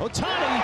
Otani,